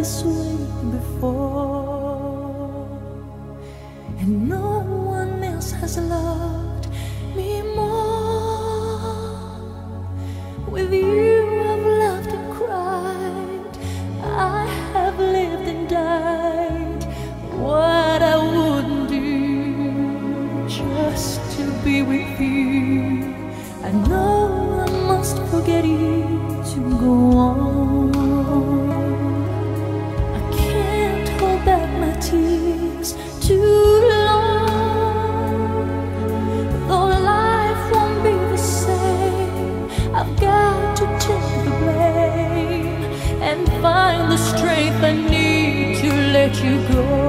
de find the strength I need to let you go.